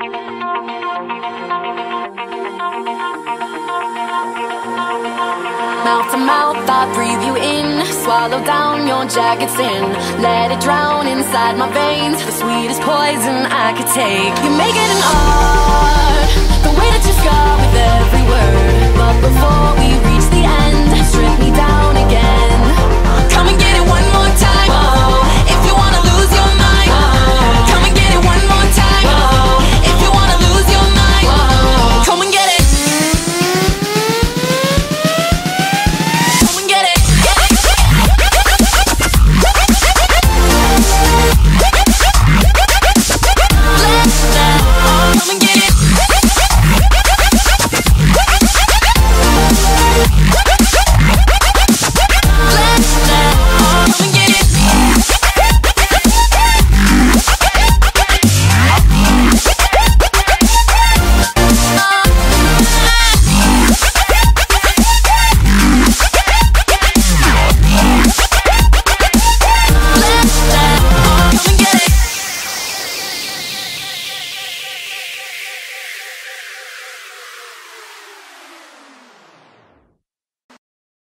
Mouth to mouth, I breathe you in. Swallow down your jagged sin. Let it drown inside my veins. The sweetest poison I could take. You make it an art. The way that you scar with every word. But before we